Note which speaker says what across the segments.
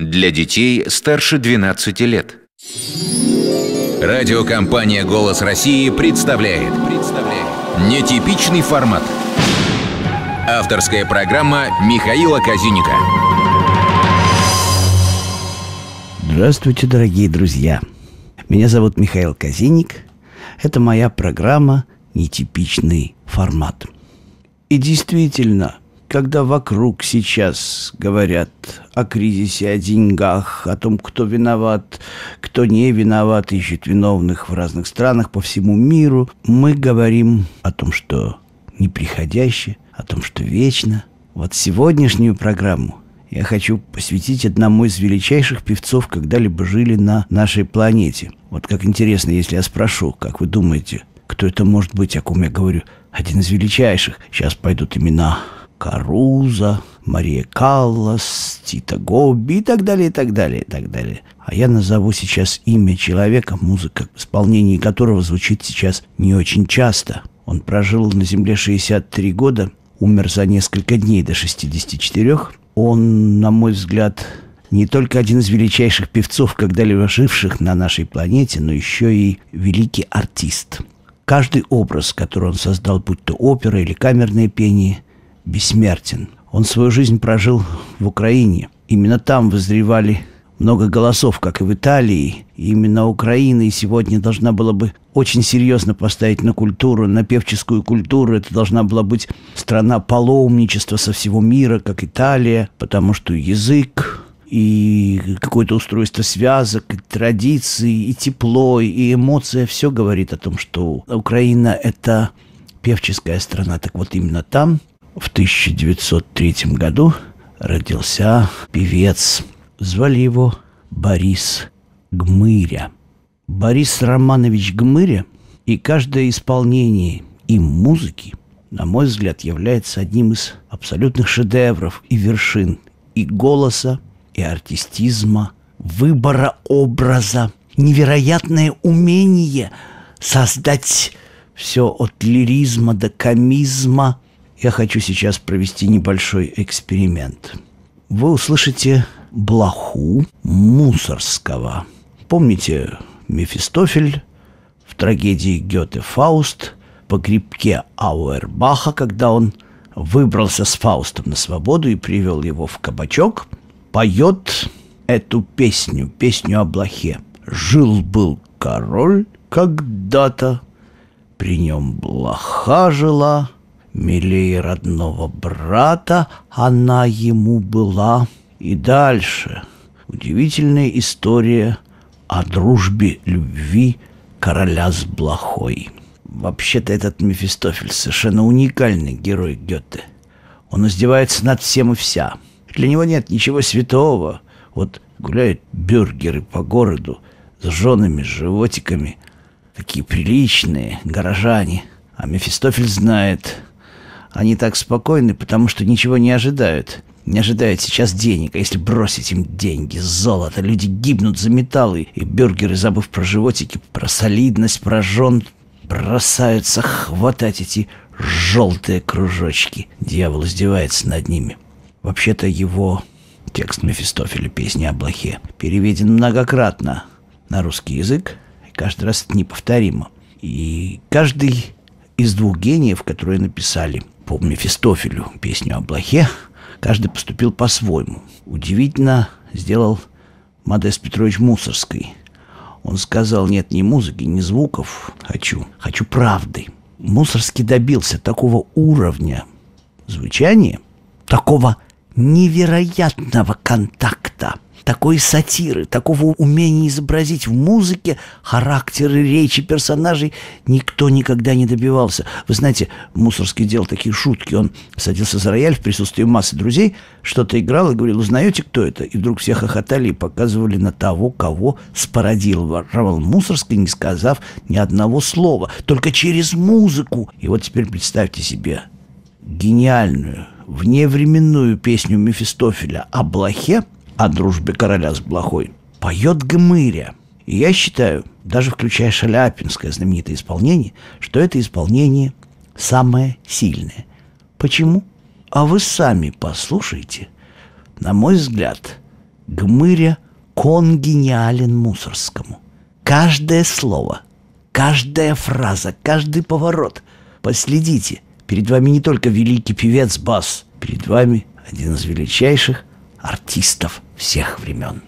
Speaker 1: Для детей старше 12 лет.
Speaker 2: Радиокомпания «Голос России» представляет. представляет. Нетипичный формат. Авторская программа Михаила Казиника.
Speaker 3: Здравствуйте, дорогие друзья. Меня зовут Михаил Казиник. Это моя программа «Нетипичный формат». И действительно, когда вокруг сейчас говорят о кризисе, о деньгах, о том, кто виноват, кто не виноват, ищет виновных в разных странах по всему миру, мы говорим о том, что неприходящее, о том, что вечно. Вот сегодняшнюю программу я хочу посвятить одному из величайших певцов, когда-либо жили на нашей планете. Вот как интересно, если я спрошу, как вы думаете, кто это может быть, о ком я говорю? Один из величайших. Сейчас пойдут имена. Каруза, Мария Каллас, Тита Гобби и так далее, и так далее, и так далее. А я назову сейчас имя человека, музыка, в исполнении которого звучит сейчас не очень часто. Он прожил на Земле 63 года, умер за несколько дней до 64. Он, на мой взгляд, не только один из величайших певцов, когда-либо живших на нашей планете, но еще и великий артист. Каждый образ, который он создал, будь то опера или камерное пение – бессмертен. Он свою жизнь прожил в Украине. Именно там возревали много голосов, как и в Италии. И именно Украина и сегодня должна была бы очень серьезно поставить на культуру, на певческую культуру. Это должна была быть страна паломничества со всего мира, как Италия, потому что язык, и какое-то устройство связок, и традиции, и тепло, и эмоция, все говорит о том, что Украина – это певческая страна. Так вот именно там в 1903 году родился певец. Звали его Борис Гмыря. Борис Романович Гмыря и каждое исполнение им музыки, на мой взгляд, является одним из абсолютных шедевров и вершин и голоса, и артистизма, выбора образа, невероятное умение создать все от лиризма до комизма – я хочу сейчас провести небольшой эксперимент. Вы услышите блоху Мусорского. Помните Мефистофель в трагедии Гёте «Фауст» по грибке Ауэрбаха, когда он выбрался с Фаустом на свободу и привел его в кабачок, поет эту песню, песню о блохе. «Жил-был король когда-то, при нем блоха жила, Милее родного брата она ему была. И дальше удивительная история о дружбе любви короля с блохой. Вообще-то этот Мефистофель совершенно уникальный герой Гёте. Он издевается над всем и вся. Для него нет ничего святого. Вот гуляют бюргеры по городу с женами, с животиками. Такие приличные горожане. А Мефистофель знает – они так спокойны, потому что ничего не ожидают. Не ожидают сейчас денег, а если бросить им деньги, золото, люди гибнут за металлы, и бюргеры, забыв про животики, про солидность, про жен, бросаются хватать эти желтые кружочки. Дьявол издевается над ними. Вообще-то его текст Мефистофеля «Песни о блохе» переведен многократно на русский язык, и каждый раз это неповторимо. И каждый из двух гениев, которые написали – по Мефистофелю песню о блохе, каждый поступил по-своему. Удивительно сделал Модест Петрович Мусорский. Он сказал, нет ни музыки, ни звуков хочу, хочу правды. Мусорский добился такого уровня звучания, такого невероятного контакта такой сатиры, такого умения изобразить в музыке характеры речи персонажей никто никогда не добивался. Вы знаете, Мусорский делал такие шутки. Он садился за рояль в присутствии массы друзей, что-то играл и говорил, узнаете, кто это? И вдруг все хохотали и показывали на того, кого спародировал Мусорский, не сказав ни одного слова, только через музыку. И вот теперь представьте себе гениальную, вневременную песню Мефистофеля о блохе – о дружбе короля с блохой, поет Гмыря. И я считаю, даже включая Шаляпинское знаменитое исполнение, что это исполнение самое сильное. Почему? А вы сами послушайте. На мой взгляд, Гмыря конгениален Мусорскому. Каждое слово, каждая фраза, каждый поворот. Последите, перед вами не только великий певец Бас, перед вами один из величайших артистов всех времен.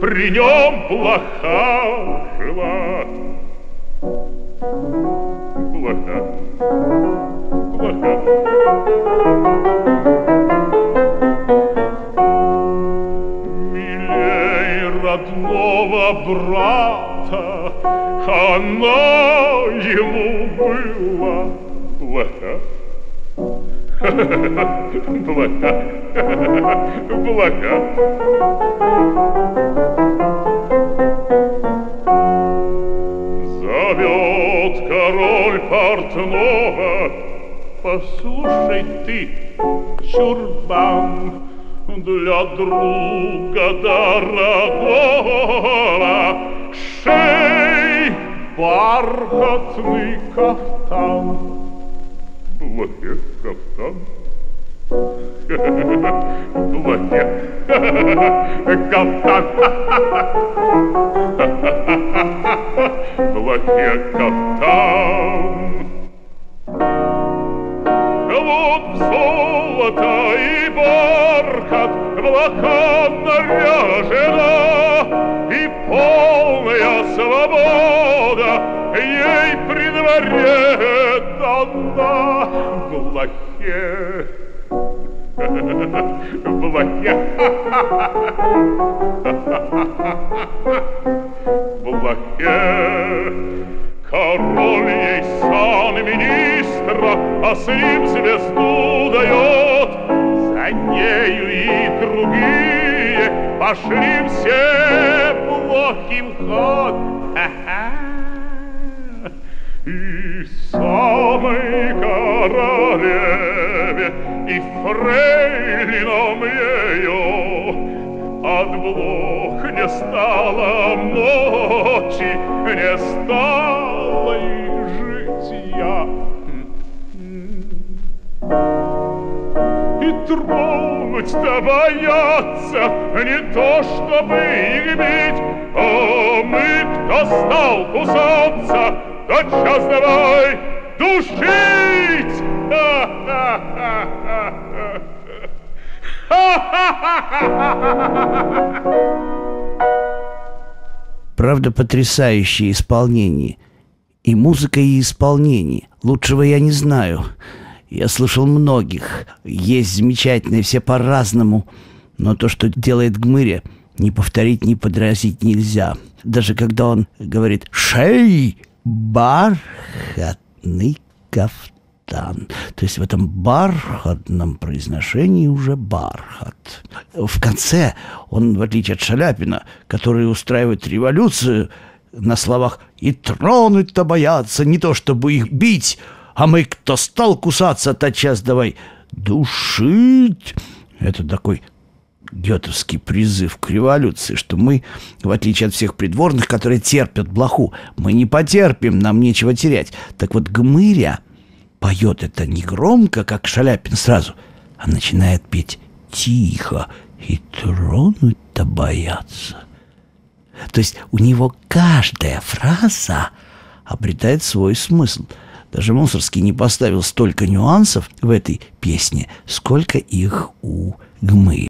Speaker 4: При нем плоха жила. Плоха. Милей родного брата она ему была плоха. Блока. Блока. Зовет король портного, Послушай ты, чурбан, Для друга дорогого Шей бархатный кафтан. Блохе кафтан. Блохе кафтан. Блохе кафтан. Блоха навяжена И полная свобода Ей при дворе дана. Блохе Блохе Блохе Король ей сан министра, а с ним звезду дает. За нею и другие пошли все плохим ход. И самой королеве, и фрейлином ее от блох не стало ночи, не стало и житья. Тронуть-то боятся, не то чтобы их бить, а мы, кто стал кусаться, тотчас давай душить!
Speaker 3: Правда, потрясающее исполнение. И музыка, и исполнение. Лучшего я не знаю. Я слышал многих. Есть замечательные, все по-разному. Но то, что делает Гмыря, не повторить, не подразить нельзя. Даже когда он говорит «Шей! Бархатный кафтан». То есть в этом бархатном произношении уже бархат. В конце он, в отличие от Шаляпина, который устраивает революцию на словах «и тронуть-то боятся, не то чтобы их бить, а мы, кто стал кусаться, тотчас давай душить». Это такой гетовский призыв к революции, что мы, в отличие от всех придворных, которые терпят блоху, мы не потерпим, нам нечего терять. Так вот, Гмыря – поет это не громко, как Шаляпин сразу, а начинает петь тихо и тронуть-то бояться. То есть у него каждая фраза обретает свой смысл. Даже Мусорский не поставил столько нюансов в этой песне, сколько их у Гмы.